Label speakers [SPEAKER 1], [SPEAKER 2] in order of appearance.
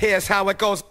[SPEAKER 1] Here's how it goes.